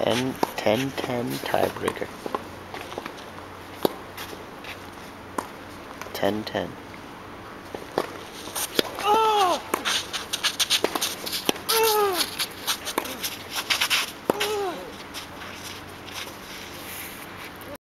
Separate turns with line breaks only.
10 10 tiebreaker. 10 10.